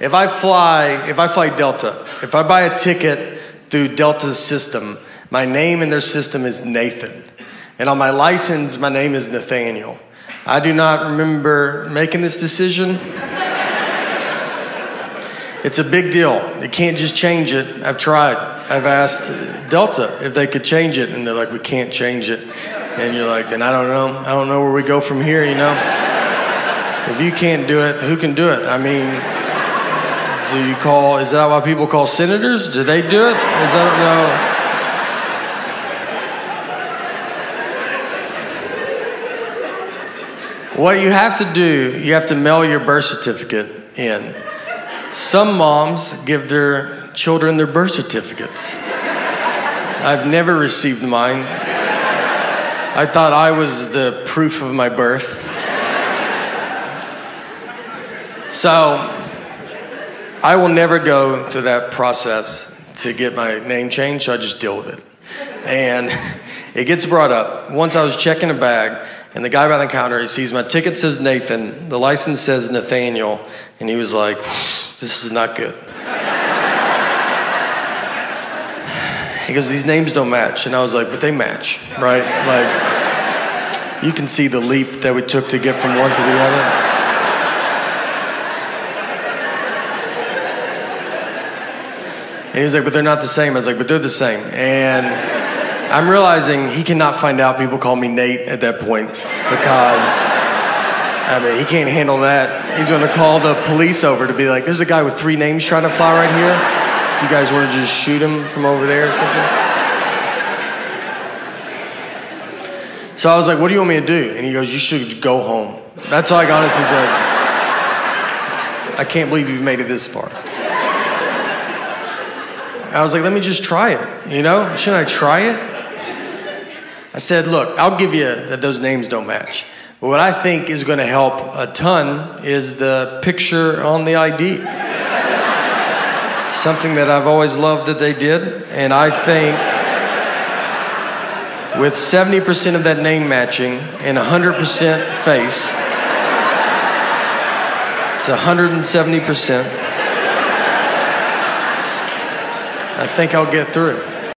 if I fly, if I fly Delta, if I buy a ticket through Delta's system, my name in their system is Nathan. And on my license, my name is Nathaniel. I do not remember making this decision. It's a big deal. They can't just change it. I've tried. I've asked Delta if they could change it, and they're like, we can't change it. And you're like, then I don't know. I don't know where we go from here, you know? If you can't do it, who can do it? I mean, do you call, is that why people call senators? Do they do it? Is that, no. What you have to do, you have to mail your birth certificate in. Some moms give their children their birth certificates. I've never received mine. I thought I was the proof of my birth. So, I will never go through that process to get my name changed, so I just deal with it. And it gets brought up. Once I was checking a bag, and the guy by the counter, he sees my ticket says Nathan, the license says Nathaniel, and he was like, this is not good. he goes, these names don't match. And I was like, but they match, right? Like, you can see the leap that we took to get from one to the other. And he was like, but they're not the same. I was like, but they're the same. And I'm realizing he cannot find out people call me Nate at that point because, I mean, he can't handle that. He's gonna call the police over to be like, there's a guy with three names trying to fly right here. If you guys wanna just shoot him from over there or something. So I was like, what do you want me to do? And he goes, you should go home. That's all I got. He said, I can't believe you've made it this far. I was like, let me just try it. You know, shouldn't I try it? I said, look, I'll give you that those names don't match. But what I think is going to help a ton is the picture on the ID. Something that I've always loved that they did. And I think with 70% of that name matching and 100% face, it's 170%. I think I'll get through.